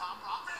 Tom Rothman.